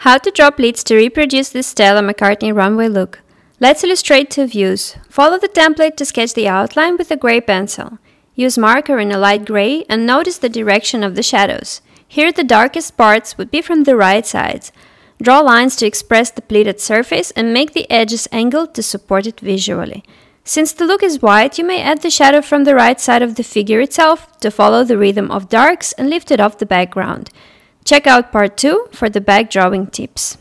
How to draw pleats to reproduce this Stella McCartney runway look. Let's illustrate two views. Follow the template to sketch the outline with a grey pencil. Use marker in a light grey and notice the direction of the shadows. Here the darkest parts would be from the right sides. Draw lines to express the pleated surface and make the edges angled to support it visually. Since the look is white, you may add the shadow from the right side of the figure itself to follow the rhythm of darks and lift it off the background. Check out part 2 for the back drawing tips.